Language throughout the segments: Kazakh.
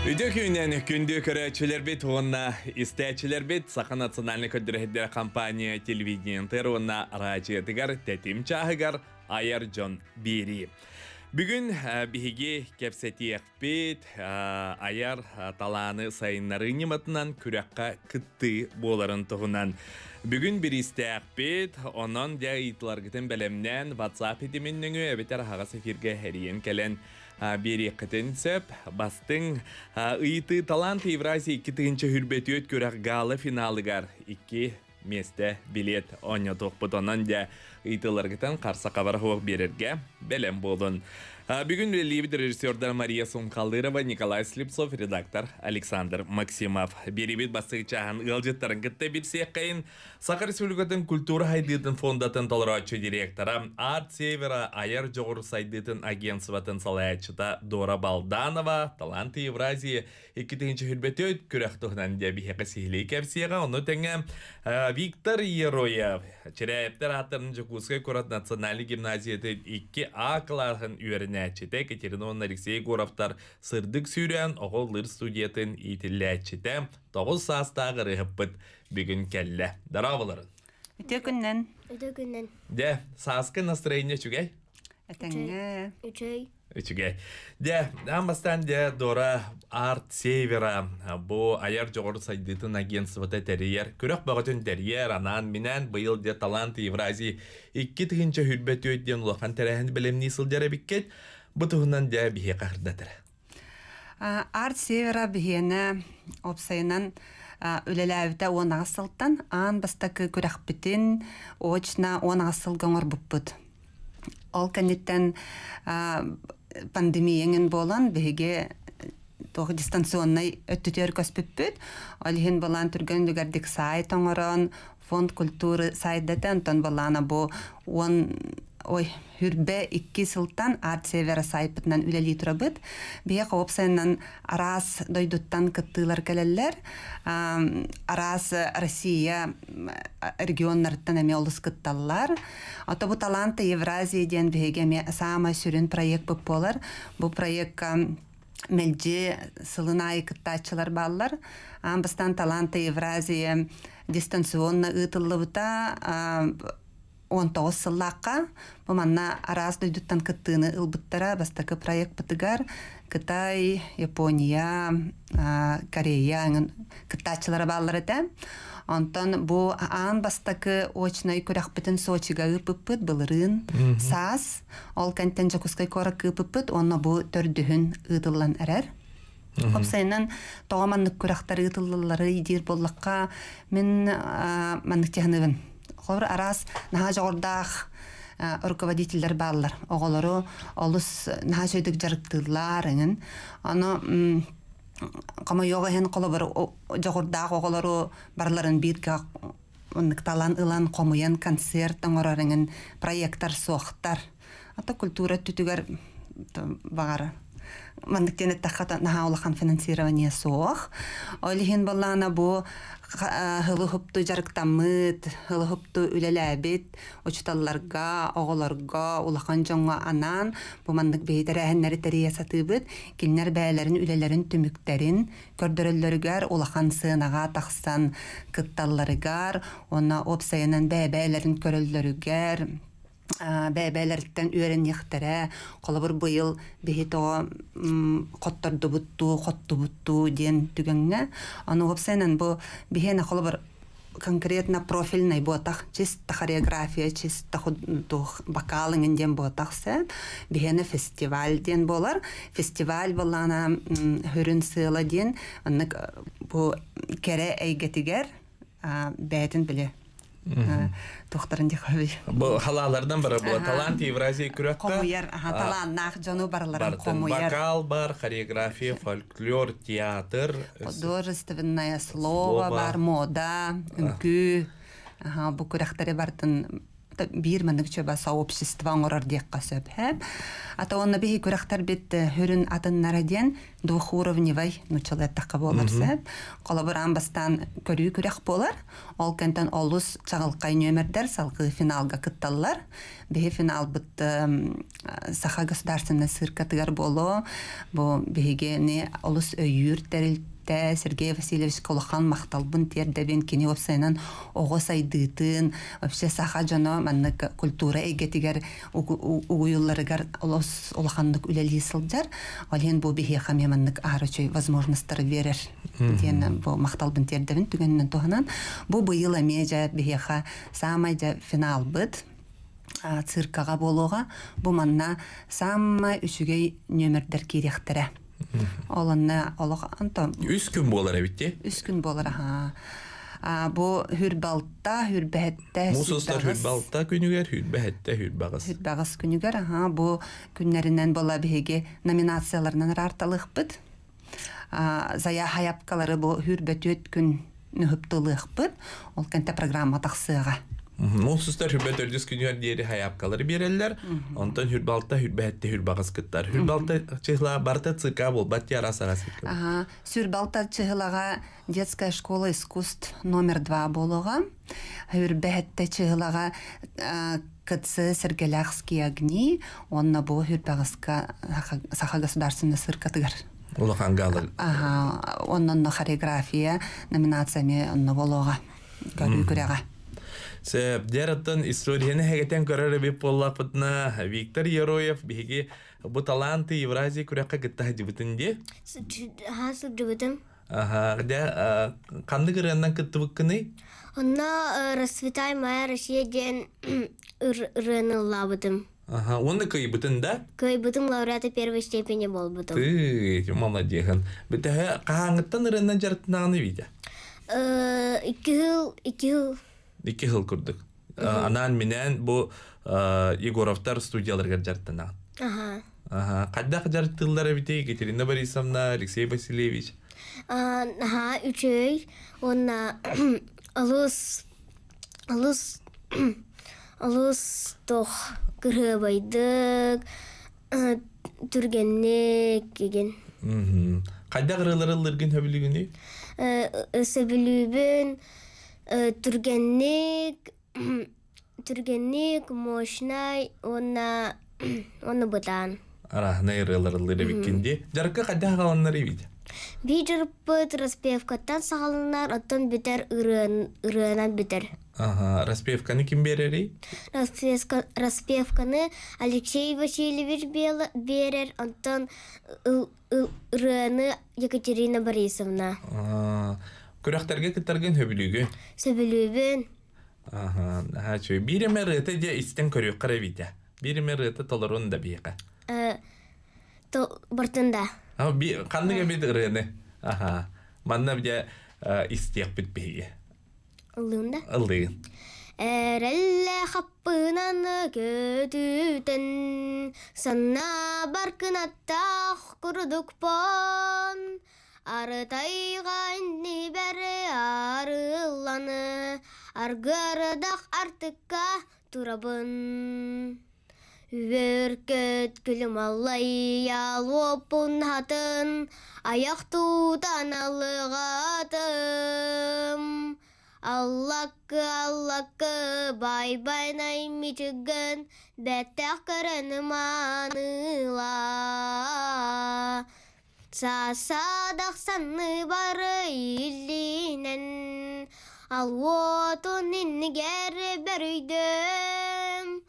Үйдө күйінен күнді көрәчілер бет онна истәчілер бет Саха национальный көдірәхеттер компания телевидениентер онна радиотыгар тәтім чағыгар Айар Джон Бери. Бүгін бит ә, аяр ә, таланы сайыннары нематынан күрәкка кытты боларын туғынан. Бүгін бір истәк бит, онон дә итларгытын бәлемнән WhatsApp ediminnіңі әбетер хағас эфирге кәлен бери қытын сөп, бастың ыйты талант Евразия 2-тігінші хүрбеті өт көрәк галы финалыгар 2 месте билет оня тоқпытонан да ыйтыларгытан қарса қабар хоқ берерге бәлем болын. Бүгін либид режиссердар Мария Сумкалдырова, Николай Слепцов, редактор Александр Максимов. Беребет бастығы чағын ғылжеттарын кітті білсе қайын Сақыр Республикатын культура хайдытын фондатын толырачы директора. Арт Севера Аяр жоғыр сайдытын агентсыватын салаячыта Дора Балданова, Таланты Евразия 2-тінші хүрбеті өт күрәқтіғынан де бейхеқі сихілей кәпсияға, оны тәңі Виктор Ероев, Черяевтер аттарын жүкузға көрат национальный гимназияты 2А клархын үйеріне әчеті Катерина Алексей Горовтар сырдық сүйрен оғыл лыр студиятын итілі әчеті тоғыз састағы рыхыппыт бүгін кәлі. Дарабыларын. Үтө күннен Өтө күннен Де, саскы настроение чүгей? әтәңге үчөй Үчүгей. Де, амбастан де Дора Арт Севера бу аяр жоғыр сайдытын агентствота тәрейер. Күрек бағытын тәрейер, анан минен быйыл де талант Евразия 2 тыгынча хүрбет өйден улахан тәрәхін білемні сылдары біккет, бұтығынан де бихе қағырдатыр. арт севера биһиэне опсайынан үлеләбитә онагасылтан ан бастакы күрәхбитин очна онагасыл гоңор буппут ол кәнеттен пандемияңын болан биһиге тох дистанционный өттүтөр көспүппүт олихин балан түргөн дүгәрдик сайт оңорон фонд культуры сайдатан тон балана бу он ой хүрбе икки сылтан арт севера сайпытынан үлели турабыт бия хоопсайынан арас дойдуттан кыттылар келеллер Ам, арас россия м, регионнарттан эме олус кытталлар ото бу таланты евразия диэн биһиге эме саама сүрүн проект буп болар бу проектка мелжи сылынай кыттаачылар баллар амбыстан таланты евразия дистанционно ытыллыбыта он тоғыз сыллаққа бұл манна арас дойдуттан кыттыны ылбыттара бастакы проект бытыгар Кытай, Япония, а, Корея аңын кыттачылары баллар эте. Онтон бу аан бастакы очной көрәхпетін Сочига ыпыппыт былырын саас ол кенттен жакускай кора кыпыппыт онно бу төрдүһүн ытыллан эрер. Опсайнан тоғаманнык көрәхтары ытыллылары идир боллаққа мен а, маннык технығын. Хор арас наха жоғырдақ руководительдер баллар. Оголору олус наха сөйдік жарықтылар аңын. Аны кама йога хен коло бар жоғырдақ оголору барларын бирге талан ылан комуян концерт оңорарыңын проекттар соқтар. Ата культура түтүгер багар мандыктен тахата наха улахан финансирование соох. Олихин баллана бу хылы хупту жарыктамыт, хылы хупту үлеләбит, очталларга, оголарга, улахан жоңга анан, бу мандык бейдерәһеннәре тәрия сатыбыт, киннәр бәяләрен үлеләрен түмүктәрин, көрдөрөллөргәр улахан сынага тахсан кытталларыгар, она опсайынан бәбәләрен бәбәләрдән үөрен яхтара колобур быйыл бихито коттордубутту коттубутту диен түгәңгә аны опсайнан бу бихена колобур конкретно профильный ботах чисто хореография чисто худух бакалыңын ден ботах се бихена фестиваль ден болар. Фестиваль болана хүрүн сыла ден аны бу кере әйгетигер бәтин биле тухтарын дихаби Бұл халалардан бірі бұл. Талант Евразия күрәкқа. комуяр аха талан нах жону барларын Бартын комуяр вокал бар, хореография, фольклор, театр. художественное слово бар мода үңкү аха бу күрәхтәре бартын то бир манык чөба сообщество оңорор диекка сөп хэп ата онна бихи күрәхтәр бит э, хүрүн атыннара диен двухуровневый нучалеттакка болар сөп колоборан бастан көрүү күрәх болар ол кентен олус чагылкай нөмердер салкы финалга кытталлар бихи финал бит эм, саха государственный циркатыгар боло бу биһиге не олус өйүр Сергей Васильевич Колохан мақталбын тердебен кені опсайнан оғы сайдытын вообще саха жано маннык культура эгетигер угуюлларыгар олос олоханнык үлели сылжар олен бу бихе хаме маннык арычой возможностьтары берер диэн бу мақталбын тердебен түгеннен туханан бу быйыл эмежа бихеха самай жа финал быт. А, циркага болуға бу манна самай үчүгей нөмердер кирехтере олонна олох анто Үс күн болар әбитте. үс күн болар аха. А, бу хүрбалта хүрбэхетте Мусустар хүрбалта күнүгер, хүрбәһәттә хүрбагыз. хүрбагыс күнүгер аха. Бу күннәреннән бола биһиге номинацияларынан арталыхпыт а, зая хаяпкалары бу хүрбөтөт күн нөһүптылыхпыт ол кенте программа тахсыга Мусустар хүрбәт өрдүс күнүгер диери хаяпкалары береллер. Онтон хүрбалта хүрбәһәттә хүрбагыз кыттар. Хүрбалта чехла барта цыка бул, батти арасага сыка. Ага, Сүрбалта чыгылага детская школа искусств номер два болуга. Хүрбәһәттә чыгылага КЦ Сергеляхские огни, онна бу хүрбәгыска саха государственный циркатыгар. Улахан галы. Ага, оннан хореография номинациями онна болуга. Көрүү күрәгә. Сөп, дәраттан историяны хәгәтән көрәр беп боллапытна Виктор Ероев биһиги бу таланты Евразия күрәккә гытта һәҗибетенде. ха сүрдүбүтүм Аха, дә канды гырыннан кыттыбыккыны. онна расцветай моя россия ден рыныллабытым Аха, оны кыйбытында. кыйбытым лауреаты первой степени болбутым Ты, молодехан. Битә кааңыттан рыннан жартынаганы видя. икки жыл Ике хыл күрдүк. Анан менен бу э, Егоровтар студияларга жартынаган. аха Аха, кадда жартылар бите Екатерина Борисовна, Алексей Васильевич. аха үчөй онна алыс алыс алыс тох кырыбайдык түргеннек деген Мгм. Кадда гырылары лыргын хөбүлүгүнү? Сөбүлүүбүн түргенник түргенник мощнай онна оны бутан Ара, найрылары лыры биккенде. Жарка кадда галаннар видя. би жырпыт распевкаттан сагалынар оттон битер ырыанан битер Ага, распевканы ким берери? Распевка- распевканы алексей васильевич берер онтон ырыаны екатерина борисовна Күрәхтәргә китәргән хөбүлүгү. сөбүлүүбүн Ага, ха чөй. Биреме рыты де истен көрүк кара видя. Биреме рыты толорун да бияка. бартында А би кандыга бит рыны. Ага. Манна бия истек бит бие. ылында Ылдыгын. Әрәллә хаппынан көтүтен санна баркынаттах курдук пон Арытайга инни бәрі арыланы Аргырдах артыкка турабын Үркөт күлім аллай алопун хатын Аяқ тутан алығатым Аллакы, аллакы, бай бай наймичыгын, бәттәк көріні маныла. Сасадақ саны бары илінен, ал отын иннігер бір үйдім.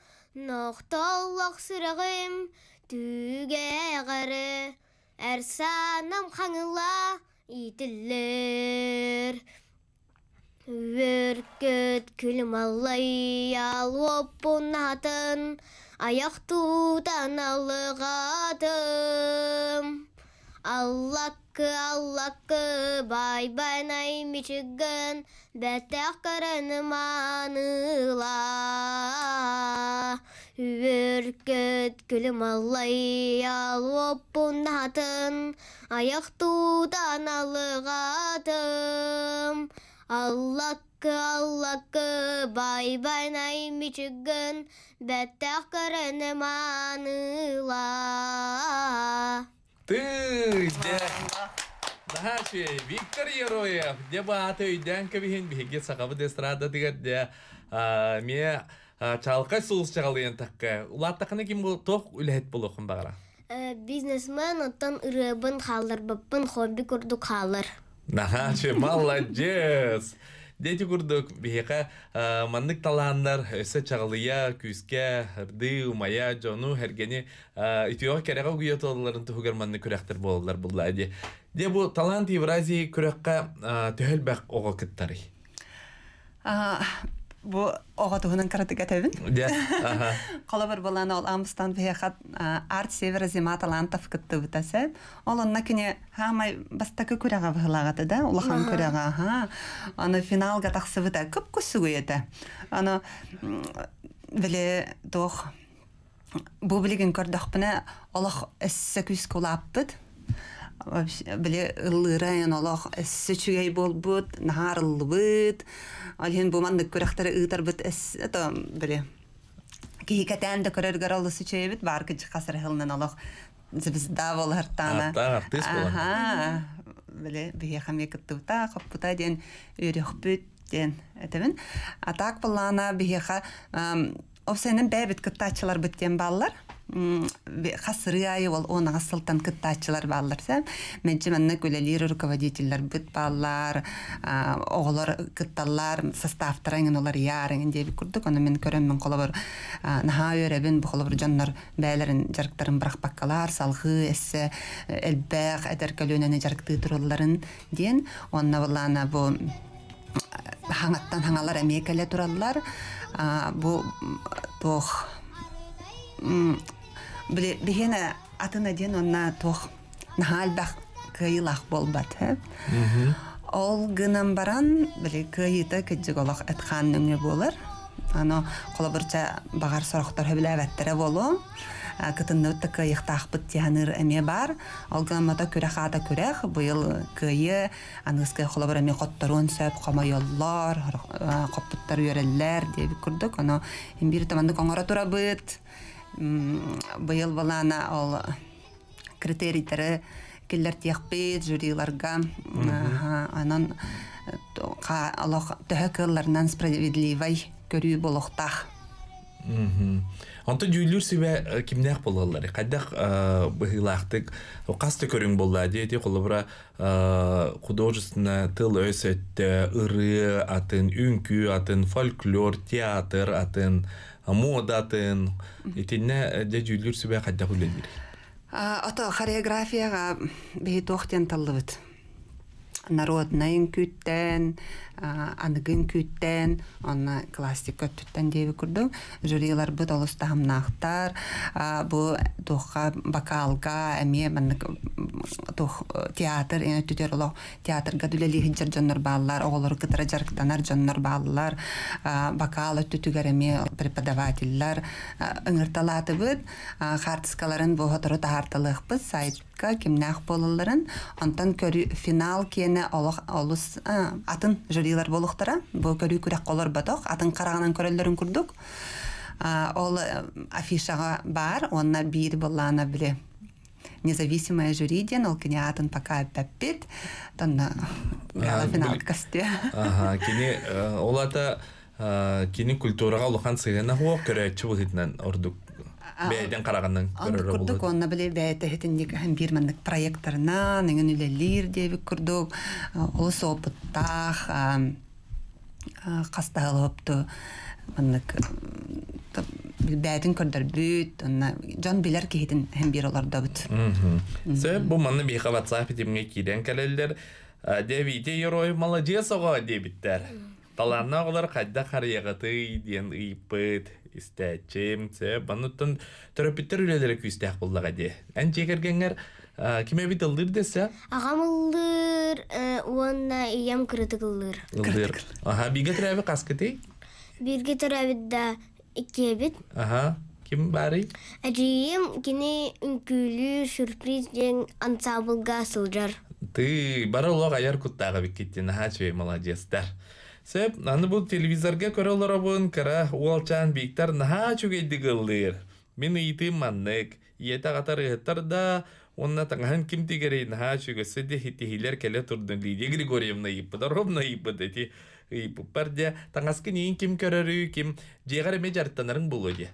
Ноқталлақ сұрағым, түге ғары, әр санам қаңыла итілер. Үркөт күлім аллай алып ұнатын, аяқ тудан алығатым. Аллакы, аллакы, бай бай най мичігін, бәттәк көріні маныла. Үркөт күлім аллай алып ұнатын, аяқ тудан алығатым. Аллакы Аллакы, бай бай най мичигін, бәттәқ көріні маныла. Виктор Ероев, де бааты өйден кебихин биһиге сақабы дестрада дигер де а, ме а, чалка сулс чагалыйын такка. Улаттакыны ким бул тох үлэхет болухун багара. Э, Бизнесмен оттан хобби молодец. Дети курдук биһига маннык талаандар өсө чагалыя күскә хырды умая жону хергени итиога керега гүйөтолларын туһугар манны күрәхтер болдылар булла. Де бу талант Евразия күрәккә төһөлбәк ого кыттары. Бу ого туһунан каратыга тебин. Де, аха. Кола бер баланы ол амстан бехат арт севера зима талантов кытты бутасы. Ол онна кине хамай бастакы күрәгә былагаты да, улахан күрәгә ха. Аны финалга тахсы бута күп күсүгү ята. Аны биле тох бу билеген эссе күс кулаппыт. Биле ыллырайын олох эссе чүгей болбут, нахарылбыт. Алхин бу мандык күрәхтәре ыйтарбыт эс, это биле кихикатан да көрөргөр олысы чөйбүт бар кыч касыр хылнан олох звезда болар тана. Артта артист болар. Аха. Биле бие хаме кыттыта каппута ден үрөхпүт ден этебин. А так булана биеха Овсенин бәбит кыттачылар биттен баллар. Хасыры айы ол оны асылтан кыттачылар баллар. Сәм менче манна күлелер руководительлер бит баллар, оғылар кытталар, составтараңын олар ярыңын деп күрдік. Оны мен көрем мен қолы бір наха жаннар бәлерін жарықтарын бірақ баққалар, салғы, әсі, әлбәқ, әдер көлөнені жарықты тұрыларын ден. Онна болана бұл хаңаттан хаңалар әмекеле тураллар. Бу тох биле бихена атына ден онна тох нахалбах кыйлах болбат. хэ. Ол гынан баран биле кыйыта кэджиг олох этхан нүңе болар. Ано колобырча багар сорохтар хөбүләбәттере болу. Кытынны үтті кыйықтақ бұт тияныр әме бар. Алган мата күрәқ ада күрәқ. Бұйыл кыйы, анғызкы қолабыр әме қоттарун сөп, қома йоллар, қоппыттар үйереллер деп күрдік. Оны бір таманды қоңыра тұра бұт. Бұйыл балана ол критерийтері келлер тияқпет, жюриларға. Анан алақ төһө кылларынан справедливай көрүү болохтақ. Онто жүйүлүр сибе кимнек болалар. Кайдак быһылактык касты көрүң болла диэти колобра художественно тыл өсөттө ыры атын үнкү атын фольклор театр атын мода атын итинне де жүйүлүр сибе кайдак үлелир. Ото хореографияга бейт охтен таллыбыт. Народнайын күттен, аныгын күттен, онна классик көттүттен деби күрдү. Жюрилар бу толуста хамнахтар, бу тухка бакалга, эме манны тух театр, эне түтер оло театр гадулели хиджар жоннор баллар, оголор кытара жарктанар жоннор баллар, бакал өттүтүгер эме преподавательлар, ыңырталаты быт, хартыскаларын бу хотору тахартылык быт, сайтка кимнах болыларын, онтан көрү финал кене олус атын жюрилар болуктара, бу көрү күрәк колор баток, атын караганан көрөллөрүн күрдүк. Ол афишага бар, онна бир боллана биле независимое жюри ден, ол кене атын пока пәппет, тонна финал касте. Ага, кини олата кини культурага улахан сыгана хуо көрәчү булhitнан ордук бәйден караганнан Онды көрөр күрдүк, булды. онна биле бәйті хетіндегі һәм бір маннык проекторна, неген үлелер деби күрдүк, олыс опыттах, қастағы опту, маннык бәйдін көрдөр бүт, онна жон билер кейтін һәм бір оларда бүт. Сэ бу манны биха WhatsApp итимге кирен калелдер. Девите герой молодец ого дебиттер. Таланна олар кайда карыягаты диен ыйпыт истәчем сэ бануттан терапиттер үлелер күстәк буллага де. Эн жегергенгер киме бит ылдыр десе Ағамылдыр, уанна иям кырытыгылдыр. ылдыр. Аха биге трәбе каскыты. Бирге төрәбидда ике бит. Аха ким барый? Әжейім кені үнкүлі сюрприз ден ансамблға сылжар. Ты бары лог аяр куттага бик киттин. Аха чөй молодецтер. Сеп, аны бұл телевизорга көрі оларабын кара уалчан биктар наха чүгейді гылдыр. Мен ыйты маннык, иета қатар ыһыттар да, онна таңахан ким тигерей наха чүгесі де хитихилер келе турдun Лидия Григорьевна ыйпыда, ровна ыйпыда ти ыйпыппар де, таңаскы нейін ким көрөрү, ким жегар эме жарттанарың болу де.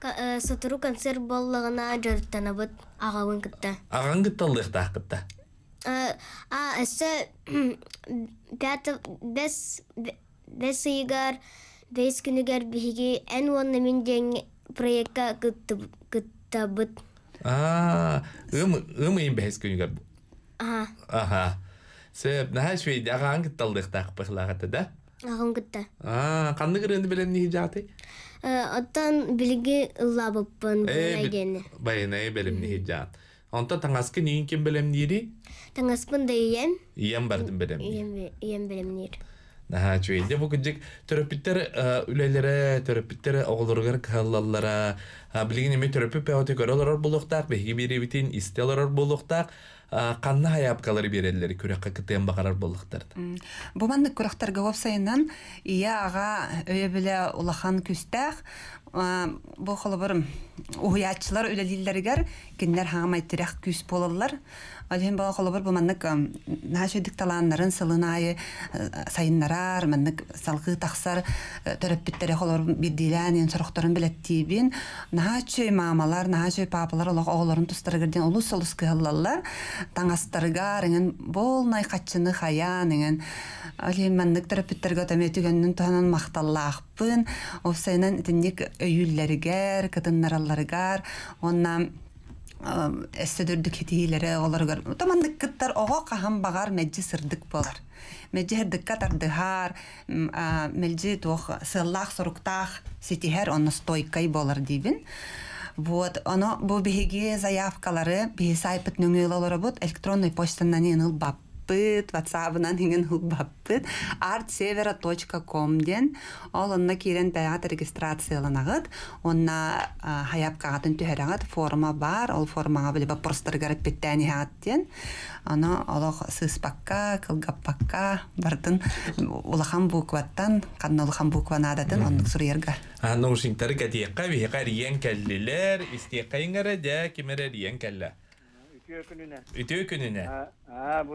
Ка- э, Сотуру концерт боллағына жыртанабыт ағауын кытта. Аған гытталдық тақытта. Э, А, эссе пятый бес бес ыйгар бес күнүгер биһиги эн уонна мин ден проектка кыттабыт. А, ым ым ыйын бәхес күнігер бұл. Аха. Сеп, наха швейді аған гытталдық тақпықлағаты да? ағауын кытта. А, қанды кырынды білем не жаты? Э, Оттан билиги ыллабыппын бит- гені. Байынай білем не жат. Онта таңаскы нейін кем білем нейді? Таңаспын да ием, Ием бардым білем. ием билемнер. Наха чуйде бу күджик төрөпүттер үлелере төрөпүттер оголоргар каллаллара билген эме төрөпү пеоте көрөлөр булуктак беги бири битин истелер булуктак канна хаяпкалары берелер күрөккө кытын бакарар булуктар. Бу манны күрәхтәргә вапсайынан ия ага өйе белә улахан күстәх бу холбыр уятчылар үлелилләргәр кинләр хаңамай тирәх күс болалар. Алһин бала холбыр бу манны нашыдык таланнарын сылынайы сайыннарар манны салгы тахсар төрөппиттере холбыр бидилән ен сорохтарын билеттибин. Нахачы мамалар, нахачы папалар олох оголарын тустаргырден улус улус кылаллар. Таңастарга ренген болнай качыны хаян еген Алин маннык терапевттерге төметүгөннүн туһанан макталлаахпын. Овсайнан тинник өйүлләргәр, кытыннаралларгар, онна эстедүрдүк хитилере оларгар. Таманнык кыттар ого кахам багар мәҗи сырдык болар. Мәҗи һәрдиккә тардыһар, мәҗи тох сыллах соруктах ситиһәр онны стойкай болар дибин. Вот, оно бу биһиги заявкалары биһи сайпыт бут электронный почтанан ыныл баппыт, WhatsApp-ынан ingen баппыт, artsevera.com ден ол онна кирен бәят регистрацияланагыт, онна хаяпкагатын түһәрагыт форма бар, ол формага биле вопростар гарып биттәни хаттен. Аны олох сыспакка, кылгаппакка бардын улахан букваттан, канна улахан букванадатын оннук сурьерга. А наушниктар катиякка биһига риен келлилер, истияккайыңара да кимере риен келле. Etiyokününe. Etiyokününe. Ha, ha bu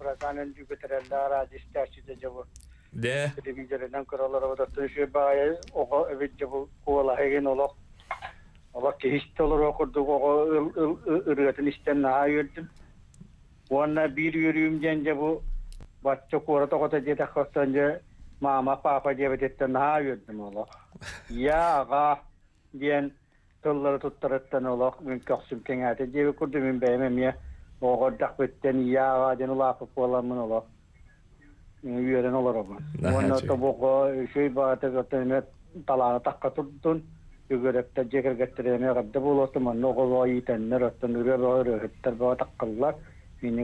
Bırakanın Jüpiter'de rajista çizece bu. De. Televizyondan kurallara bu da tuşu bayi oku evetçe bu kovala hegen olak. Ama kehişte olur okurduk oku ırgatın işten naha yördüm. Bu anla bir yürüyüm cence bu Batça kurat okota cetek kostanje mama papa cebetetten naha yördüm olak. Ya ağa diyen tolları tuttarıttan olak min kengate jebe kurdu. Oğor dakbetten ya ama. Ona şey gatene talana takka tuttun. Jeker anno hittar takkallar. Neme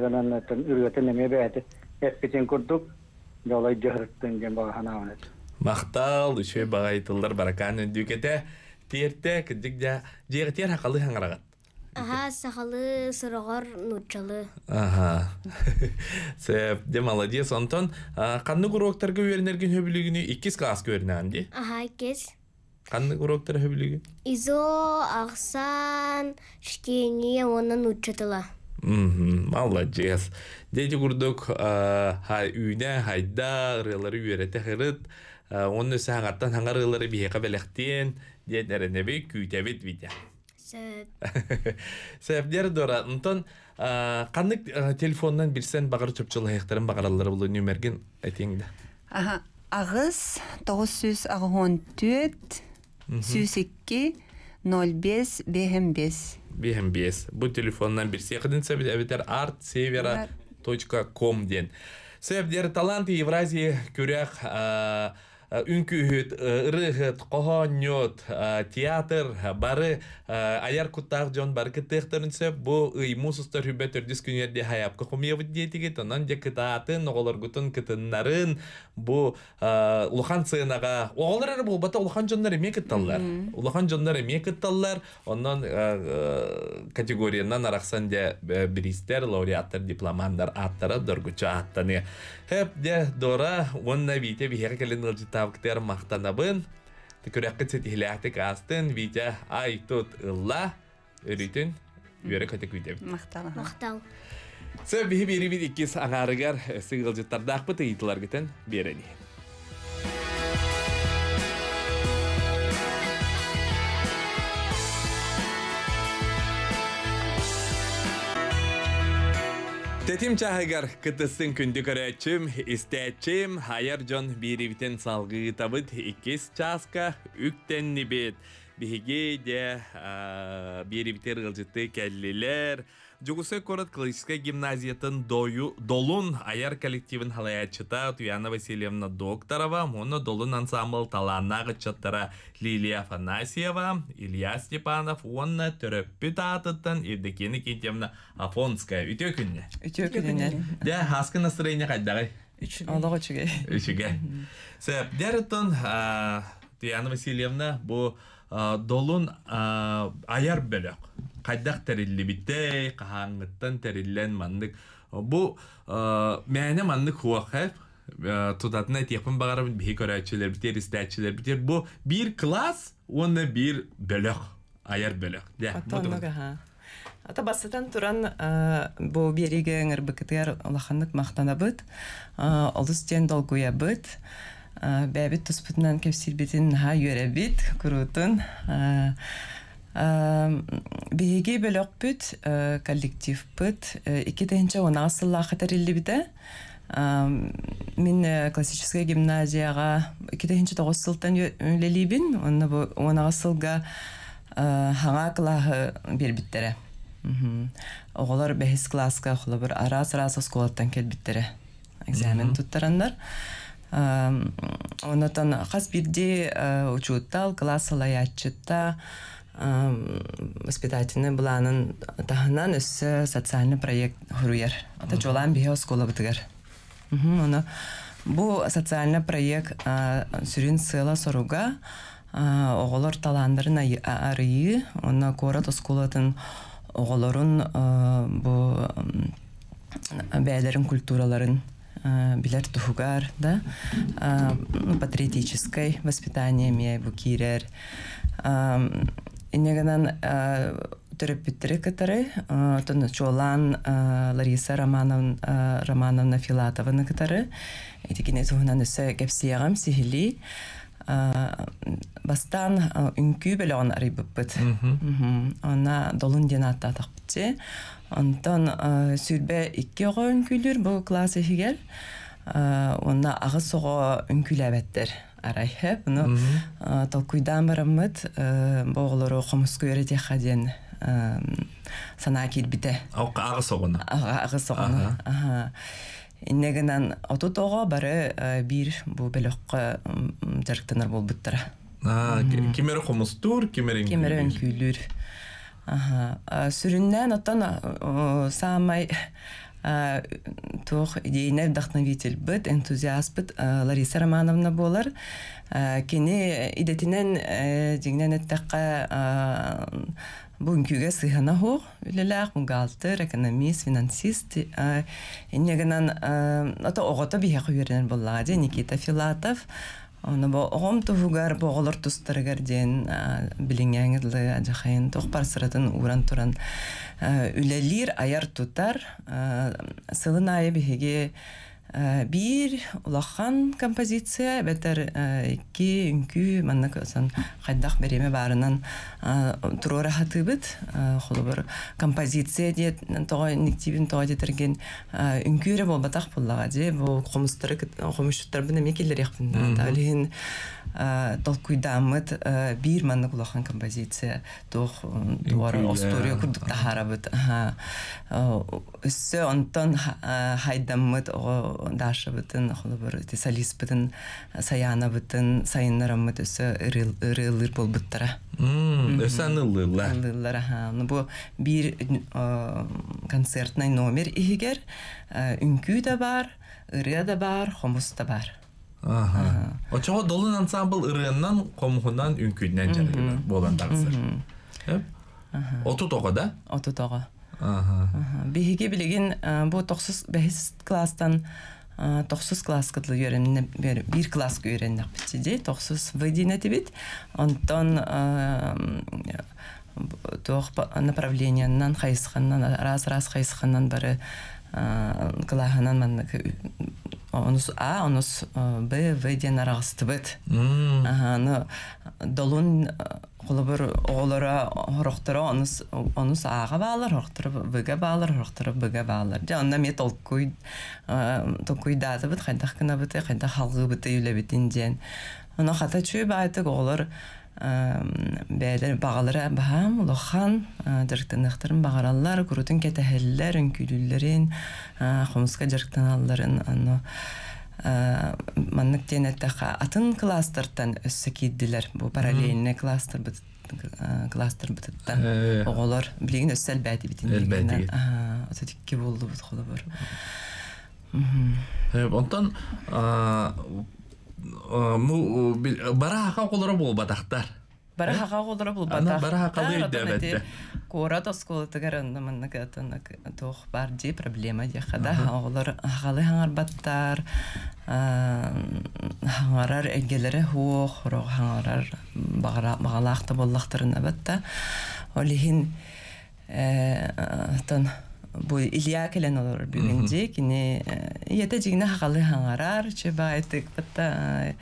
kurduk. Yolay gen. Мақтал, бағайтылдар баракан үндүкете, тиерте, кіддік да, жеғі тер хақалы хаңарағат. Аха, сахалы, сырогор, нучалы. Ага. Сеп, де молодец, Антон. Қанны құроқтарға өрінерген хөбілігіні 2 класс көрінен де? Аха, кес. Қанны құроқтар хөбілігі? Изо, ақсан, чтение, оны нучатыла. Мгм, молодец. Дети күрдік, ха үйне, хайда, ырылары үйреті қырыт, оны сағаттан хаңар ырылары бейеқа бәліқтен, ден әрінебе күйтәбет видя. Сөп. Сәбдер дора, Антон, қанны телефоннан білсен бағыр чөпчілі аяқтарын бағаралары бұл нөмерген әтеңді. Аха, агыз 914 102 05 55. Бейхем бес. Бұл телефоннан білсе қыдын сәбет әбетер artsevera.com ден. Сәбдер талант Евразия көрек үнкүһүт ырыхыт кохонньот театр бары аяр куттаах жон бары кыттыахтарынсе бу ыймусустар хүбэ төрдүс күнерде хаяпка хумиябыт диетигит онон же кытаатын оголоргутун кытыннарын бу улахан сыынага оголор эрэ булбата улахан жоннар эме кытталлар. Улахан жоннар эме кытталлар онон категориянан арахсан де биристер лауреаттар дипломандар аттара доргуча аттаны. Хеп де дора онна вите бихер келен ылжытабыктер мактанабын Тикүрәккә сетихләхтек астын витя ай тут ылла өрүтүн үөрэ көтөк үтеп. Мақтала. мақтау Сө биһи бири бит иккис аңарыгар сыгылжыттардаакпыт ыйытылар гытен берени. Тетим чаһыгар кытысын күндү көрәчим, истәчим, хайар жон бирибитен салгы табыт иккис часка үктенни бит. Биһиге де бирибитер гылжыты кәллилер. Жугусы корот классическая гимназиятын дою долун аяр коллективын халаячыта Туяна Васильевна Докторова, моно долун ансамбл талана гычаттара Лилия Афанасьева, Илья Степанов, онна төрөппүт атыттан Евдокия Кентьевна Афонская. Үтө күнне. Үтө күнінен. Да, хаскы настроение кайдагай. Олығы чүгей. Үчүгө. Сэп, дәреттон Туяна Васильевна бу долун аяр бөлөк. Кайдак терилли биттей, кахаңыттан териллен мандык. Бу а, мәне мандык хуак хэп. Тутатына тиякпын бағарабын бихи көрәчілер битер, истәчілер битер. Бу бир класс, оны бир бөлөк. Аяр бу Ата басытан туран а, бу бериге ыңыр быкытыгар улаханнык мақтанабыт. а, Олус тен долгуя быт. А, Бәбит туспутынан кепсирбитин ха юребит, курутун. Биһиги бөлөк бүт, а, коллектив бүт. Ики тәһинче она асыллаха тәрилле бите. А, Мин э, классическая гимназияга ики тәһинче тоғыз сылтан үлелибин. Она асылга хаңа клаһы бербиттере. Оголор бәхис класска холобыр арас арас осколаттан келбиттере. Экзамен туттарандар. Онотон хас бирди э, учуттал класс лаяччыта воспитательный буланын тахынан өссө социальный проект хуруяр. Ата жолан бихе оскола бытыгар. Оны бу социальный проект а, сүрүн сыла соруга оголор таландарын арыйы, оны корот осколатын оголорун бу м, бәйлерин культураларын билер тухугар, да, патриотическое воспитание ме бу кирер. Инегенан төрөппүттери кытары, тон чолан а, Лариса Романовна, а, Романовна Филатованы кытары, этикине туһунан өсө кепсиягам сихили, а, бастан а, үнкүү беле он арыйбыппыт. Мгм. Она долун ден атта тақпытчы. Онтон а, сүрбе икки ого үнкүлүр бу класс ихигер. А, Онна ағы соға үнкүләбәттер Арайхы. Бұны а, толкуйдан барамыт боғылыры қомыску өреде қаден сана келбіте. Ауқа ағы соғына. Ағы соғыны. Аха. Иннегенен оту тоға бары а, бир бу белөккө жарыктанар болбуттара. Кемері қомыстур, кемері Кемері өнкүйлүр. Аха. А, Сүрүннән оттан а, самай а, тух идейный вдохновитель быт, энтузиаст быт а, Лариса Романовна болар. А, Кені идетинен э, дигнен эттәккә бүгүнгүгө сыйхана хук үлеләк бухгалтер экономист финансист а, иннегенен ата огото бихе күйерен боллади Никита Филатов Оны бо огом туһугар боголор тустарыгар ден билиңәңирле ажахайын тох парсыратын уран туран а, үлелир аяр тутар а, сылын айы а, бир улахан композиция бетер а, икки үнкү маннык сон хайдах береме барынан турора хатыбыт холобор композиция диет того никтивин того детерген үнкүре болбатах буллага же бу комустары комуштар бина мекелер яхпын талин толкуйдамыт бир маннык улахан композиция тох дуара Үнкүле. остория курдук тахарабыт өссө онтон хайдаммыт ого Даша бытын холобор ти солист бытын Саяна бытын сайыннарам өсө ырылыр болбуттара. М, Өсөн ыллыла. Ыллар аха. Ну бу бир э, концертный номер игер үнкүү да бар, ырыя да бар, хомус да бар. Ага. Очого долун ансамбл ырыаннан комхунан үнкүннен жарыгы болан дагысыр. Оту тога да? Оту тога. Биһиги билигин бу 9 бэхис класстан 9 класс кытлы йөренне бер бир класс йөренне битиде 9 выдине тибит онтон тох направлениянан хайсханнан раз раз хайсханнан бары кылаханан манны онус а онус б в ден арагыстыбыт М, Ага, ну, долун холобор оголора хорохтора онус онус ага баалар хорохтора быга баалар хорохтора быга баалар. Жа онда ме толкуй толкуй даты бит хайдах кына бит хайдах халгы бит юле бит инден. Она хата чүй байды оголор бәдер бағалары баһам лохан директеннехтерин бағараллар күрүтүн кетехеллер үнкүлүллерин хомуска директеналларын аны маннык тенеттаха атын кластертан өссө кийдилер бу параллельный кластер бит кластер бититтан Э. оголор билигин өссө элбәти битин Элбәтиги. ототикки болду бит холобор Эп, Онтон а, а, му бил- бара хака колора бол батактар. Бара хака голдора бул Ана батах. бара хака лый Тар, дебетте. отон эти Кора тоскол тегерен манна катан тох бар ди проблема ди хада оглар халы хаңар баттар хаңарар элгелере ху хоро хаңарар багара багалакта боллактырына батта олихин тон бу Илья келен олар бүгүнде кине ята жигне халы хаңарар чебайтык батта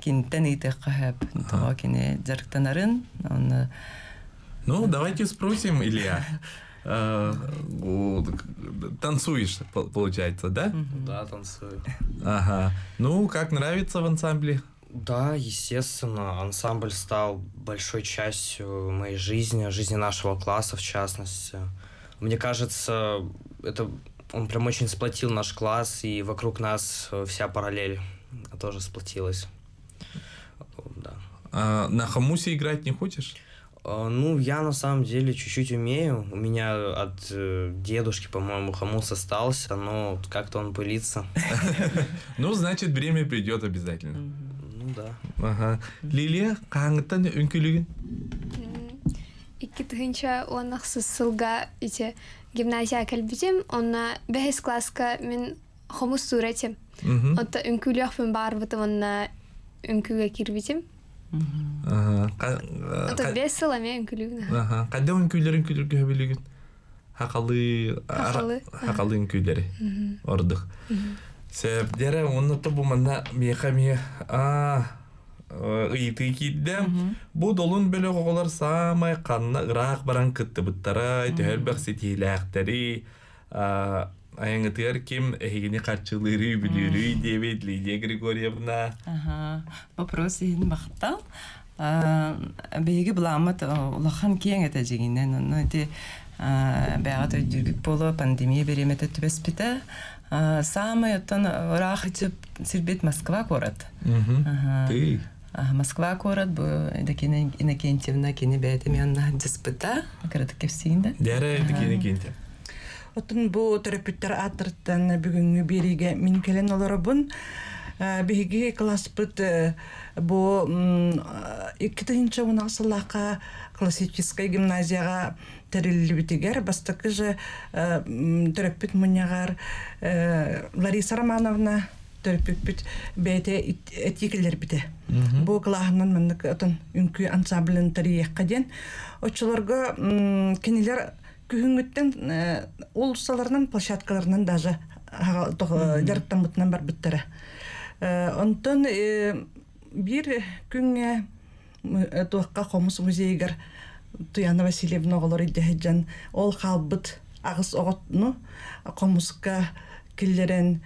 кинтен ите кахап то кине жарктанарын оны Ну, давайте спросим, Илья. Танцуешь, по- получается, да? Да, танцую. Ага. Ну, как нравится в ансамбле? Да, естественно, ансамбль стал большой частью моей жизни, жизни нашего класса в частности. Мне кажется, это он прям очень сплотил наш класс, и вокруг нас э, вся параллель тоже сплотилась. Да. А, на хамусе играть не хочешь? А, Ну, я на самом деле чуть-чуть умею. У меня от э, дедушки, по-моему, хамус остался, но как-то он пылится. Ну, значит, время придет обязательно. Ну да. Ага. Лилия, қаңыттан үнкілігін? Икки тыгынча он аксыз сылга ите гимназия кэлбитим, онна бэхис класска мен хомус суретим. Мгм. Онта үнкүлөкпүн барбытым, онна үнкүгө кирбитим. Ага. Қа- Онта қа- бес сыл эме үнкүлүгүн. Ага. Қайда үнкүйлерін күліргі білігін? Хақалы... ара- Хақалы, ага. Хақалы үнкүйлері. Ордық. Сәп, дәрі, оны то бұл мана меха ме... А, ыйты киддем. Бу долун бөлө оголор самай канна ыраак баран кытты буттара, төхөр бак сетилээктери, аяңытыр ким эхигини карчылыры бүлүрү дебет Лидия Григорьевна. Ага, вопрос ин бахтал. Беги буламат улахан киен эте жигинен, ну эти бәгат өйдүгүт боло пандемия беремете түбеспите. Самый оттан итеп сирбет Москва город. Ага. Ты. Москва город бу декене Иннокентьевна кини бәйте менна диспыта, кырдык кепсиинде. Дәрі дикени кенте. Отун бу терапевттер атырттан бүгүнгү бериге мин келен олоробун. Биһиги класспыт э, бу икки тыгынча унасылака классическая гимназияга терилибитигер бастакы же э, терапевт мунягар э, Лариса Романовна. Терапевт бәйте этикелер бите. Бу клаһынан маннык отон үнкү ансамблен тариякка ден. Очолорго кинилер күһүнгүттен улуссаларынан площадкаларынан даже жарыттан бутынан бар биттері. Онтон э, бир күнгө туакка комус музейгер Туяна Васильевна оголор идеһэджан ол халбыт агыс оготну комуска киллерен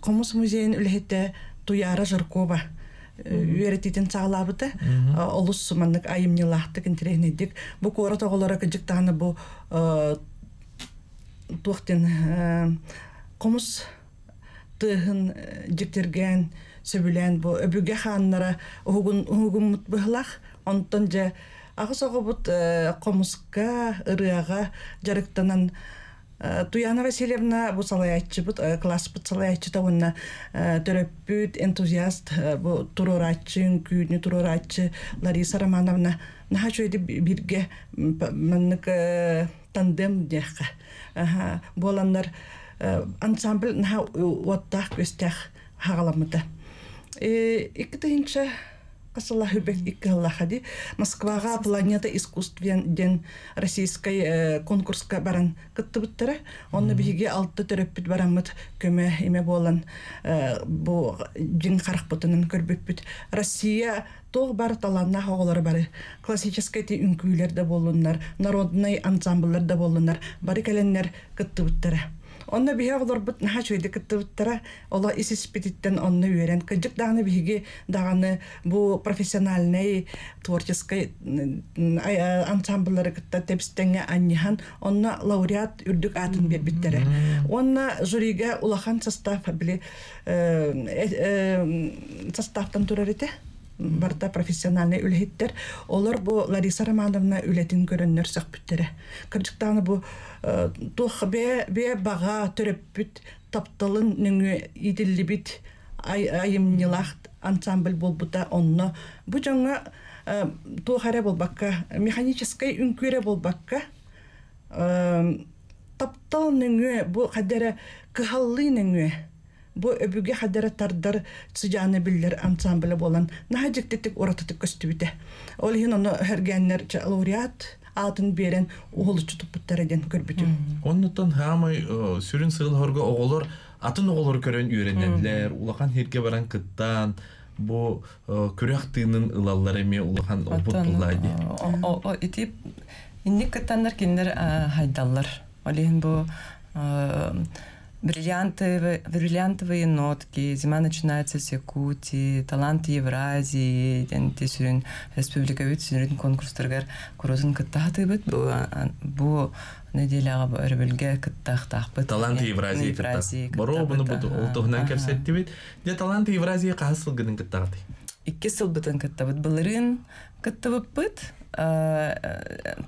комус музейин үлэхетте Туяра Жиркова үеретитин саалабыта олус маннык айымнилахтык интерегнедик бу кора тоголора кыжык тааны бу туохтен комус тыһын жектерген сөбүлен бу өбүге хааннара угун мутбыхлах онтон же агыс огобут комуска ырыага жарыктанан Э, Туяна Васильевна бу салаяччыбыт класспыт салаяччы тавынна төрөппүт энтузиаст э, бу турураччы күүнү турураччы Лариса Романовна. Наха чөйди бирге маннык э, тандем дехка боланнар ансамбль наха уаттах көстях хагаламыта икки тыйынча Иккаллахади Москвага планета искусств ден российской э, конкурска баран кыттыбыттара. Онны биһиге алты төрөппүт барамыт көмө эме болан э, бу жин каракпытынын көрбөппүт. Россия тог бар таланна хоголор бары. Классический ти үнкүйлер да болуннар, народный ансамбльлер да болуннар. Бары кыттыбыттара. Онна бихе олорбут наха чуйды кыттыбыттара ола исиспититтен онны үйрен. Кыджык дағаны биһиги дағаны бу профессиональный творческий ансамбльлары кытта тепстеңе аннихан онна лауреат үрдүк атын бербиттере. Онна жюриге улахан состав били составтан турар ите барда профессиональный үлһиттер. Олар бу Лариса Романовна үлетин көрөннөр сөкпүттере. Кырдыктаны бу тух бе бе бага төрөппүт тапталын нүңү идиллибит айымнилах ансамбль болбута онно. Бу жаңа тухаре болбакка механической үнкүре болбакка таптал нүңү бу кадере кыхаллы бу өбүге хадара тардар сыжаны биллер ансамбле болан наха жектетик оратытык көстүбүтэ ол хин ону хергеннер лауреат атын берен уолучу туппуттар ден көрбүтү Оннуттан хамай сүрүн сыгыл хорго оголор атын оголор көрөн үйренелер улахан херге баран кыттан бу күрәк тыынын ылаллар эме улахан опут буллайди ити инник кыттандар киндер хайдаллар олиһин бу бриллиантовые, бриллиантовые нотки, зима начинается с Якутии, таланты Евразии, ден тесүрін республика өт сүрін конкурстаргар kurozun кыттахты бит бу неделяга өрбөлгө кыттахтах бит таланты евразия кытта боро буну бу ултугунан кепсетти бит де таланты евразия касыл гынын кыттагты икки сыл бытын кытта бит былырын кытта бит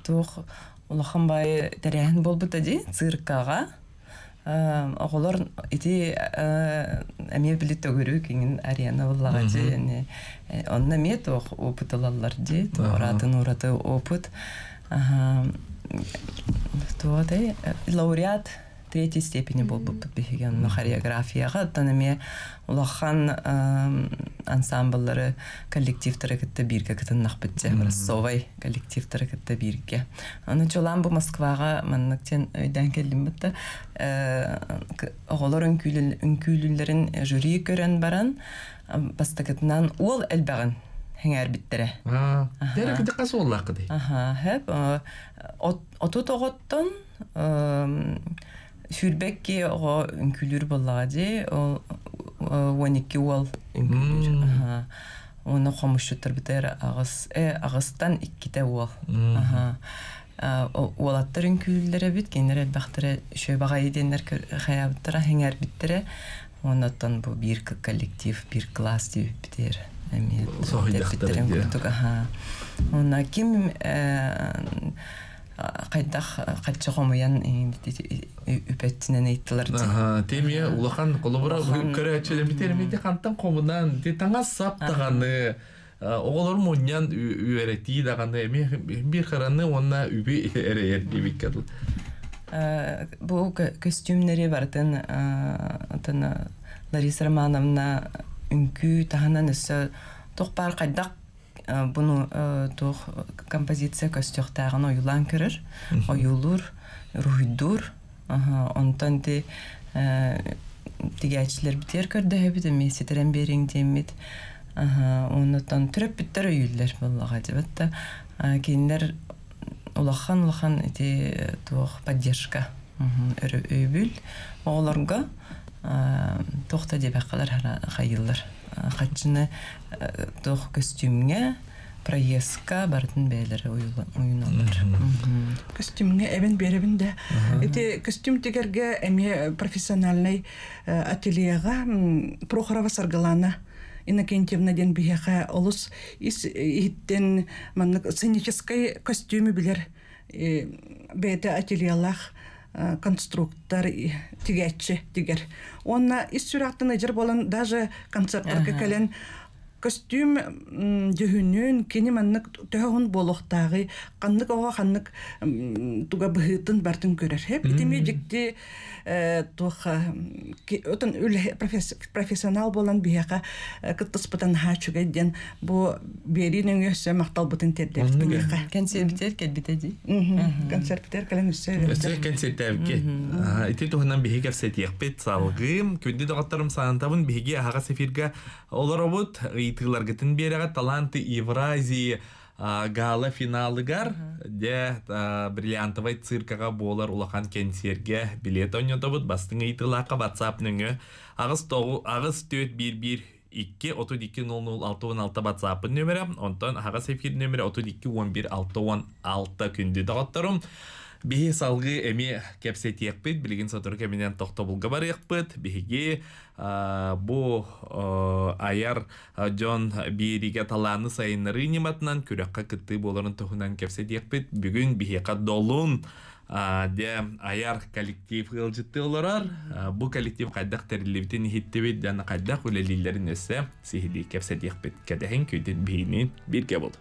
тух улахан бай теряхин болбут ади циркага оголор ити эме билет төгөрү кеңин арена буллага же онна мет ох опыт алалар же оратын ураты опыт туотай лауреат третьей степени бол бу бихиген но хореографияга танеме улахан ансамбльлары коллективтары кытта бирге кытыннах битте совай коллективтары кытта бирге аны чолан бу москвага манныктен өйдөн келдим битте оголор үнкүйлүлөрүн жюри көрөн баран бастакытынан ол элбагын хеңер биттере. Дәрі кіді қасы оллақ кіді? Аха, хәп. Оту тоғыттан Фүрбекке оға үнкүлүр боллаға де, ол 12 ол үнкүлүр. Оны қомышчуттар бітер ағыс, ә, ағыстан икките ол. Олаттар үнкүлүлері бит, кенер әлбақтары шөй баға еденлер қаябыттара хеңер біттері, онаттан бұл бір коллектив, бір класс деп бітер. Онна ким кайдах качча комуян үпеттинен ыйттылар Аха, темия улахан колобура көрөчөлөр битермейди кантан комунан те таңа саптаганы оголор муньян үйрети даганы бир караны онна үбү эре эрдибик кадыл бу костюмнери бартын атана Лариса Романовна үнкү таханан өссө тохпар кайдак буну тух композиция көстөхтагын оюлан көрөр оюлур руйдур онтон ти тигәчләр битер көрдө бит месетерен бериң демит онтон төрөп биттер өйүлләр буллага дибетта киндер улахан улахан ити тух поддержка өрө өйбүл оголорго тохта деп акалар хайыллар хатчыны тох костюмге проездка бардын бээлери уюналар костюмге эбен беребин да эти костюм тигерге эми профессиональный э, ательега прохорова саргалана Иннокентьевна ден бияха олус ис иттен маннык сценической костюме билер э, бете ательелах э, конструктор и тигәтче тигер. Онна ис сүрәттен ыжыр болан даже концертларга кэлен костюм м, жүһүнүн кини маннык төһөн болохтагы каннык ого каннык м, туга быһытын бартын көрөр хеп итими жикти э, туха отон үл професс- профессионал болан бияка кыттыспытан хачуга ден бу беринен өссө мактал бутын тердеп бияка концерттер кален өссө Өсө концерттәбге. Ити туһунан биһиге сетиякпет салгым, догаттарым ага сефирге олоробут ыйтылар гытын береге таланты Евразии гала финалыгар де бриллиантовый циркага болар улахан кенсерге билет ойнотобут бастың ыйтылака WhatsApp нөңө. Агыс тогу агыс төт бир бир 2 32 00 616 WhatsApp нөмірі, онтан ағас эфир нөмірі 32 11 616 күнді дағаттарым. Бихи салғы эми кепсе тиекпит, билигин сатыр кеминен тоқтобулга бар екпит, бихиги бу а, аяр а, Джон бириге таланы сайыннары ниматынан күрекка кытты боларын тухунан кепсе тиекпит, бүгүн бихиқа долун а, де аяр коллектив ылжытты оларар. Бу коллектив кайдак терилибитин хиттебит дана кайдак үлелилерин өсө сихиди кепсе тиекпит. Кедехин күйден бихинин бирге болду.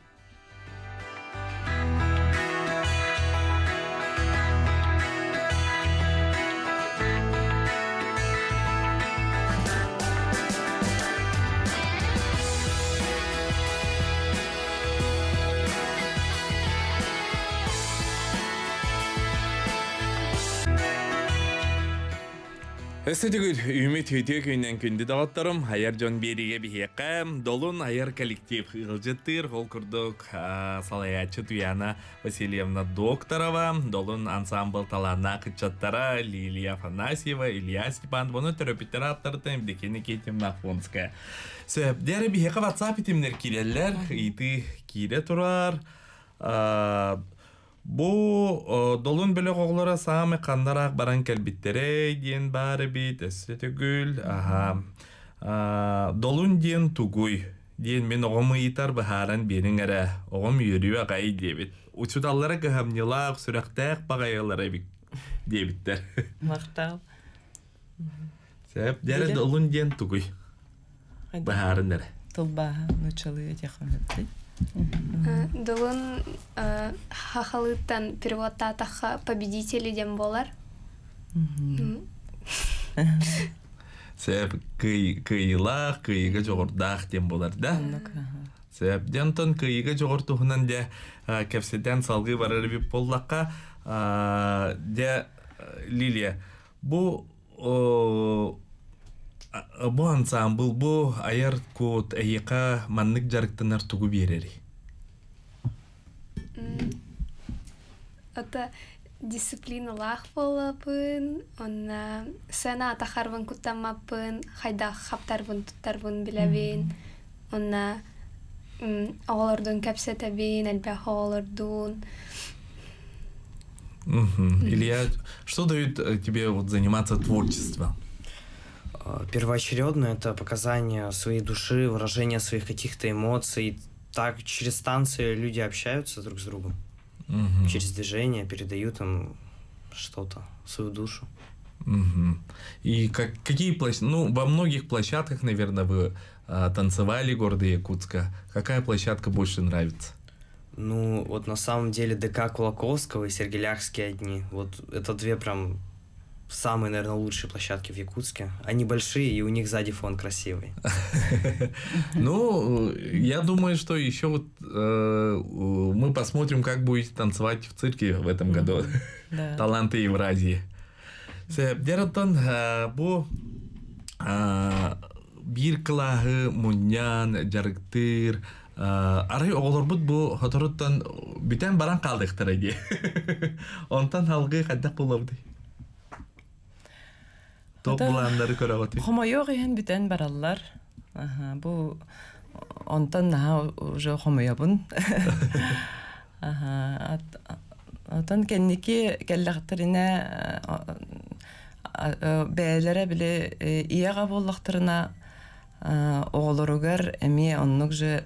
Өсөтүгүл үмүт хөтү күйнен күнді дағаттарым, Айар Джон Бериге бихеққа, долун Айар коллектив ылжыттыр, ол күрдік Туяна Васильевна Докторова, долун ансамбл талана кычаттара Лилия Афанасьева, Илья Степан, бұны терапевтер аттыртын, Бекені Кетим Мафонская. Сөп, дәрі бихеқа WhatsApp итимнер киреллер, иты кире турар, а, Бу о, долун беле оглора саамы кандараак баран келбиттере диен бары бит эссе түгүл аха долун диен тугуй диен мен огом ыйтар бахаран берин эре огом юрүө гай дебит учудаллара гахамнилаак сүрактаак багайалара бик дебиттер мактал сеп дере долун диен тугуй. Бахарын эре тылбаха началы этяхаметти Дылын хахалыттан переводта таха победители дем болар. М, сеп кый кыйылаак кыйыга жогордаак дем болар да? Себеп дентон кыйыга жогортуһунан де а, кепседен салгы барар бип боллакка а, де Лилия бу бу ансамбл бу аяр кут эйика маннык жарыктанар тугу берери Это дисциплина лах болапын, онна сена тахарвын куттамапын, хайда хаптарвын туттарвын билебин, онна оғолордун кепсетебин, элбэх оғолордун. Илья, что дает э, тебе вот заниматься творчеством? А, Первоочередно это показание своей души, выражение своих каких-то эмоций. Так через танцы люди общаются друг с другом. Мгм. Через движение передают им что-то, свою душу. Мгм. И как, какие площадки? Ну, во многих площадках, наверное, вы а, танцевали города Якутска. Какая площадка больше нравится? Ну, вот на самом деле ДК Кулаковского и Сергеляхские одни. Вот это две прям самые, наверное, лучшие площадки в Якутске. Они большие, и у них сзади фон красивый. Ну, я думаю, что еще вот э, мы посмотрим, как будете танцевать в цирке в этом году. Таланты Евразии. Сеп, Дератон, э, бу э, бир кылаһы муньян жарыктыр арай оголорбут бу хотороттан бүтән баран калдыктыр эди. Онтан халгы кадак булабды. Топ Ата- буландары көрөгөтү. Хомойок иһин бүтән бараллар. Аха, бу онтон наһа уже хомуябын Аха, от- отон кенники келлахтарына бээлере биле иега боллахтарына оголоругар эми оннук же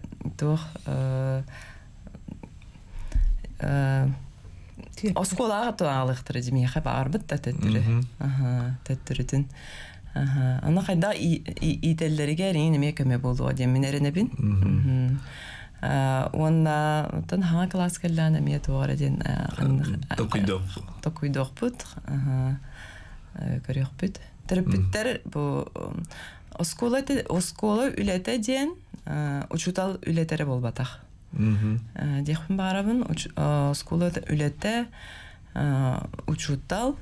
туох осколага туаалыктыр димиэхэ баарбыт да төттүрү аха төттүрүтүн аха аны кайда ителлериге эрин эме көмө болуа диэн эренебин уонна тон хаа класс келлаана мия туара ден Токуйдоқ. токуйдоқпут көрөкпүт терапевттер бу оскола оскола үлете диэн учутал үлетере болбатах Дехпин барабын оскола үлете учутал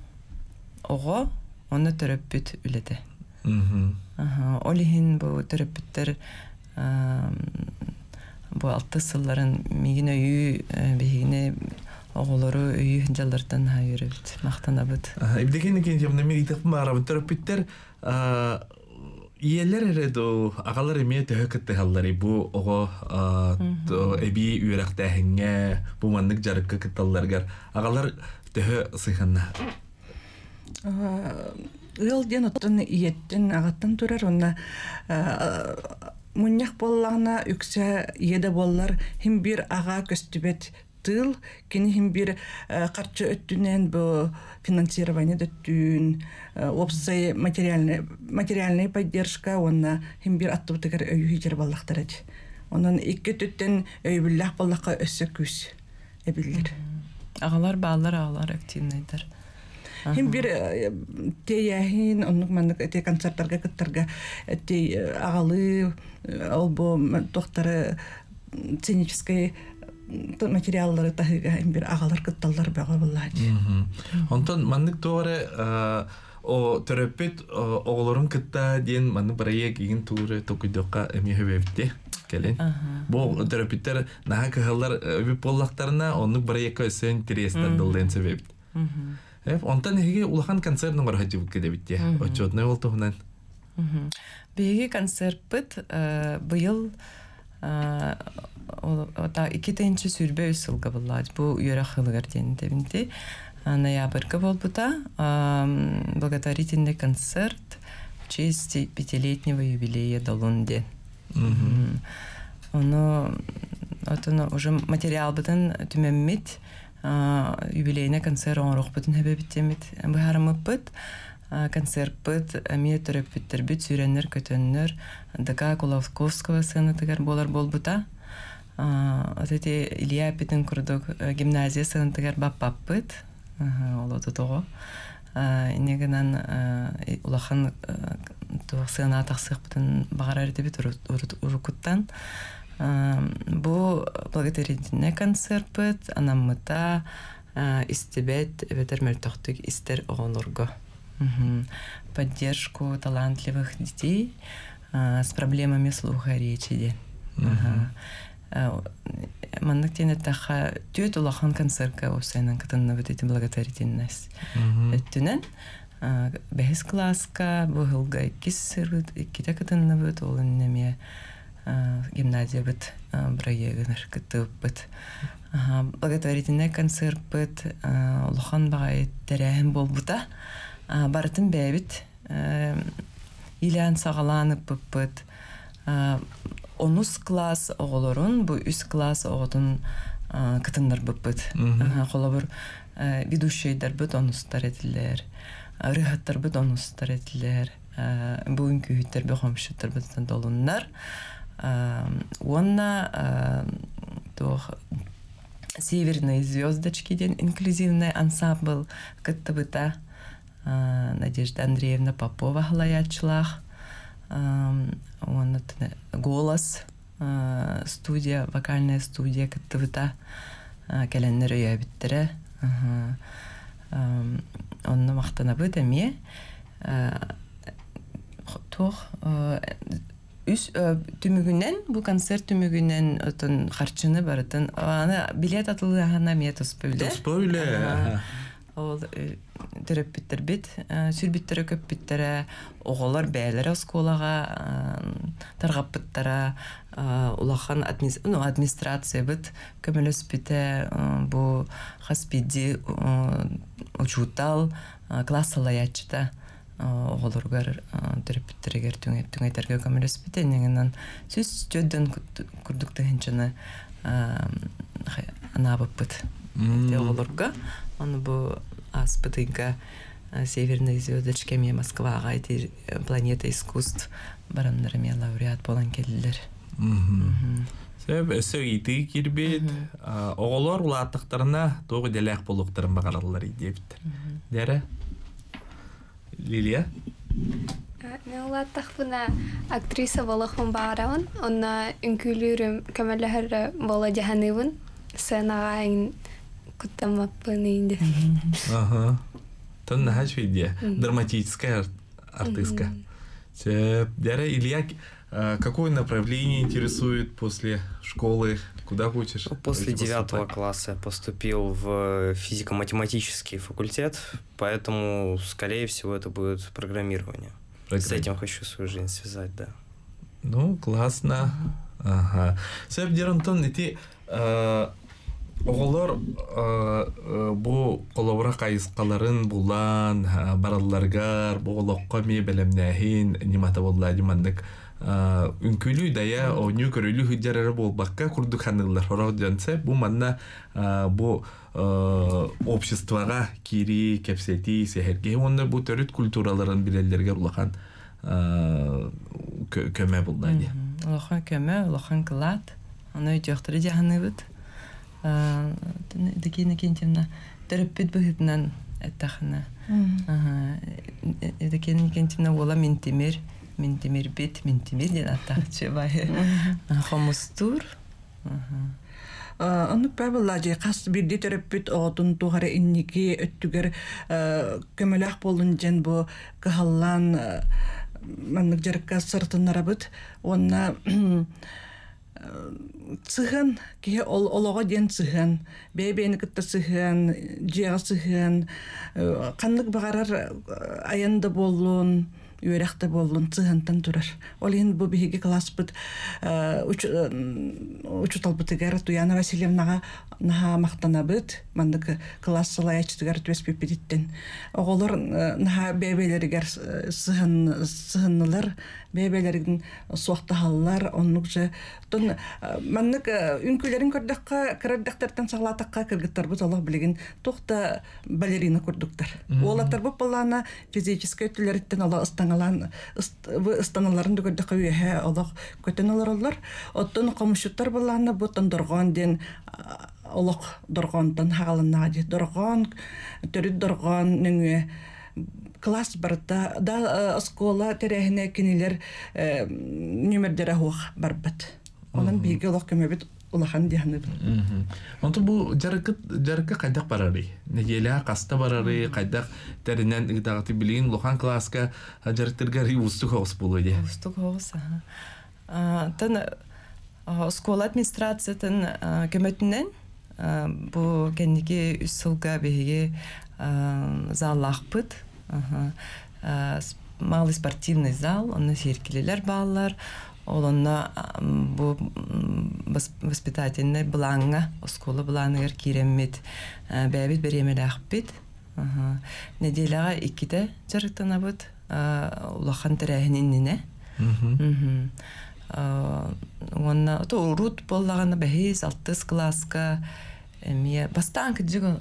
ого оны терапевт үлете олихин бу терапевттер бу алты сылларын мигин өйү бигине оголору өйү жаллартан ха йөрөбүт мактанабыт ken jamna mi itap mara terapiter иелер эредо агалар эме төһөкөттө халлары бу ого эби үйрәктәһеңе бу маннык жарыкка кытталларгар агалар төһө сыйханна Ыл ден оттан иеттен агаттан турар онна муньях боллағына үксә иеде боллар хим бир ага көстүбет тыл кини хим бир карчы өттүнен бу финансирование дөттүн опсай материальный материальная поддержка онна хим бир аттыбытыгар өйү хижер боллактарат онан икки түттен өйбүллах боллакка өссө күс эбиллер агалар баалар агалар активныйдар Хим бир тейяхин оннук маннык эти концерттарга кыттарга эти агалы ол бу тохтары сценический материаллары тахыга хим бир агалар кытталлар бага буллаачы. онтон маннык тоore о терапевт оголорун кытта диен маннык барайя кигин тууры токуйдокка эми хөбөбүтте келин бу терапевттер наха кыһаллар өбүп боллактарына оннук барайяка өсөн интерестен дылден себебит онтан эһиги улахан концерт номер хатибык кедебитте отчетный ол туһунан биги концертпыт быйыл ота икитинчи сүрбө үс сылга буллаать бу үйөрө хылыгар диэн тебинти ноябрьга болбута благотворительный концерт в честь пятилетнего юбилея Долун ден оно отоно уже материал бытын түмеммит юбилейне концерт оңорох бутун хебебиттемит быхарымыппыт концерт быт эмие төрөппүттер бүт сүйреннер көтөннөр ДК Коловковского сыны тыгар болар болбута вот эти Илья Питин курдук гимназия сыны тыгар баппаппыт ол ототого инегенан улахан туох сына тахсык бутун багарар дебит урукуттан бу благотворительный концерт быт анаммыта истебет эбетер мөлтөхтүк истер Оҕонорго поддержку талантливых детей с проблемами слуха речи. Ден маннык тен таха төт улахан концертка усайнан кытынна бит эти благотворительность өттүнен бэхис класска бу хылга иккис сырыт икките кытынна бит ол неме гимназия бит проегыныр кытып бит благотворительный концерт бит улахан багай терәһин болбута барытын бәбит илән сагаланып бит онус класс оголорун бу үс класс оготун кытындар быппыт. Холобур ведущийдер бит онустар этилер рыхаттар бит онустар этилер бүгүн күйүттер бе хомшуттар бит долуннар. Онна тох северные звездочки ден инклюзивный ансамбль кыттыбыта Надежда Андреевна Попова халаячылах он голос студия вокальная студия кыттыбыта кәләннәр өйәбиттере онны мактанабыт эми тох үс түмүгүнен бу концерт түмүгүнен отон харчыны барытын аны билет атылыхана мие тоспөйле тоспөйле ол төрөппүттер бит. Сүрбүттөрө көппүттере оголор бээлер осколага таргаппыттара а, улахан администрация бит көмөлөспүтэ бу хаспиди учутал классалаячта оголоргар төрөпүттерегер түңөйтерге көмөлөспүтэ негенен сүз жөдөн курдукту хенчаны анабыппыт те оголорга оны бу аспытыга северный звездочка ме москвага эти планета искусств бараннары ме лауреат болан келдилер Сөп өсөг ити кирбет, оголор улааттыктарына тогы делек болуктарын багаралар идебиттер. Дере? Лилия? Мен улаттах буна актриса болохун баарабын. Онна үнкүлүрүм көмөлөһөр бола жаханыбын. Сценага ин куттамаппын инде. Ага. Тон нахаш видео. Драматическая ар- артистка. Дере, Илья, а, какое направление интересует после школы? Куда хочешь? После пойти девятого класса я поступил в физико-математический факультет, поэтому, скорее всего, это будет программирование. С этим хочу свою жизнь связать, да. Ну, классно. Ага. Сөп дерантон ити оголор бу колобура кайыскаларын булан а, баралларгар бу олокко ме белемнәһин нимата булла димандык үнкүлүү дая оню көрүлүү хүджәрәре болбакка курдук ханылар хорог жанса бу манна бу обществога кири кепсети сехерге онда бу төрүт культураларын билелерге улахан көмө булда ди улахан көмө улахан кылат. Аны өтөктөрү жаханыбыт декени кентемна төрөппүт быһытынан эттахана декени кентемна ола ментимир ментимир бит ментимир ден аттахчы бай хомустур Ону пәбылла же қас бирди төрөппүт оотун тухара инники өттүгер көмөлөх болун жен бу кыхаллан маннык жарыкка сыртыннарабыт. Онна цыган ки ол олого ден цыган бебени кытта цыган жега цыган каннык багарар аянда боллун үөрәхтә боллун цыгантан турар. Ол ен бу биһиги класспыт учуталбытыгар туяна васильевнага наха мактанабыт мандык классылаячтыгар түеспиппититтен оголор наха бебелеригер сыһын сыһыннылар бебелерин суактахаллар оннук же. Тон маннык үнкүлерин көрдөккө кырардактартан саглатакка кыргыттарбыт олох билигин. Тухта балерина курдуктар уолаттар бу балана физический өтүлериттен ола ыстаңалан ыстаналарын көрдөккө үөһэ олох көтөн олороллор. Оттон комушуттар балана бу тондоргон ден олох доргонтон хагалыннага ди. Доргон төрүт доргон нүңүө класс барда да оскола терехине кинилер нөмердере хуах барбат онан биге олох көмөбүт. Улахан дианы Онто бу жарыкы жарыкка кайдак барары. Негеле каста барары, кайдак теринен игдагаты билин лохан класска жарыктырга риусту хос болуйду. устук хоос тан скола администрациятын көмөтүнен бу кенники үс сылга биһиги заллахпыт малый спортивный зал онна серкилелер баалар олонна бу воспитательный бланга оскола блангер киреммит бәбит беремелахпит неделяга икките жарыктанабыт улахан терәһининне Онна то урут боллагана бәһис алтыс класска эмие бастан кыджыга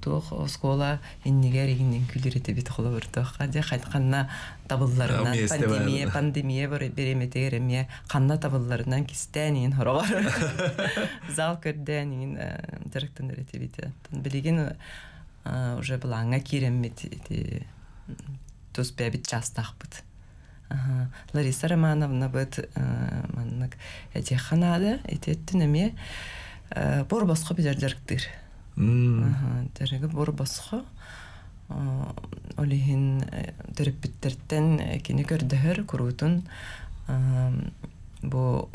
туох оскола иннигер игинен күлүрете бит холо биртоха же хайтканна табылларынан пандемия пандемия береметегер эмие канна табылларынан кистэнин хорогор. Зал көрдэнин директор эрете бит. Билигин уже булаңа киреммит тус бэбит частахпыт Ага. Лариса Романовна бит маннык эти ханада этеттин эме бор босхо бидер директор. Ага, дерге бор босхо олихин терапевттерден кини көрдөһөр курутун бу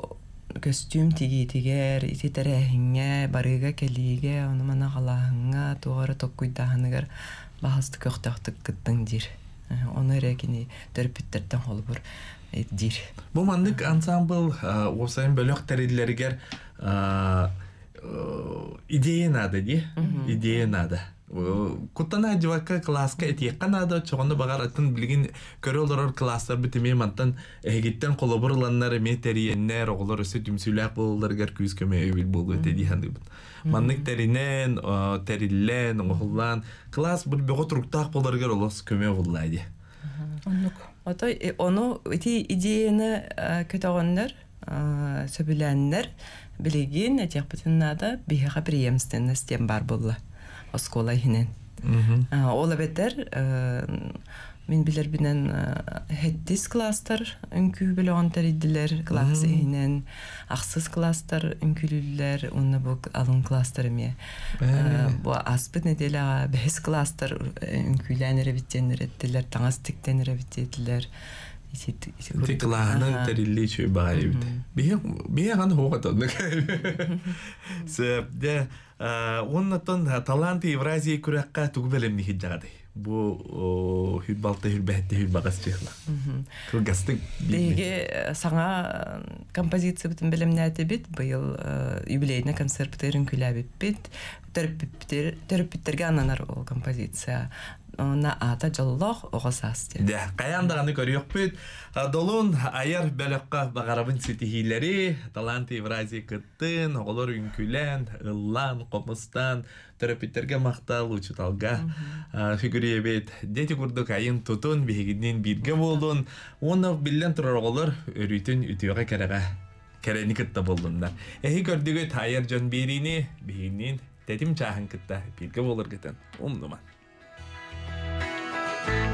костюм тиги тигер ити терехиңе барыга келиге оны мана галаһыңа тугары токкуйдаһыныгар бахасты көктөктүк кыттың дир Оны регини төрпүттерден холбур дир. Бу маннык ансамбл осайын бөлөк терилеригер идея надо ди идея надо. Кутана жывакка класска этиекка надо чоғону багар атын билигин көрө олорор класстар битиме мантан эгиттен колобурланнар эме териеннер оголор өсө түмсүлэк болуларгар күүс көмө өбүл болу эте дихандыбыт маннык теринен териллен оголлан класс бул бего туруктаак боларгар олос көмө буллай ди. Ото э, ону ити идеяны көтөгөннөр сөбүләннәр. билигин этиякпытыннада биһига преемственностен бар булла оскола хинен Ола бетер Мин билер бинен хеттис класстар үнкүү билегон теридилер класс ихинен аксыз класстар үнкүлүллер уны бу алын класстар эме бу аспыт неделага бес класстар үнкүләнер биттенер эттилер таңас тиктенер биттедилер Тиклаанын терилли чүй баай бит. Бие бие ган хога тонны. Се де оннотон талант Евразия күрәккә түгбелем ни хиҗагады. Бу хүбалты хүбәтте хүбагас чыгла. Кылгастык Деге саңа композиция битен белемнәте бит быел юбилейный концерт битерин күләбит бит. Төрпүттерге ананар ол композиция. Она ата жоллох огосасты. Да, каяндаганы көрүк бит. Долун аяр бөлөккө багарабын ситихилери, талант Евразия кыттын, оголор үнкүлен, ыллан, комустан, терапевттерге мактал, учуталга фигурия бит. Дети курдук айын тутун, бигидин бирге болдун. Оны билен турар оголор өрүтүн үтүгө кереге. Керени кытта болдундар. Эхи көрдүгө тайыр жон бирини, бигинин Тетим чаһын кытта бирге болор кетен. Умнума. Bye.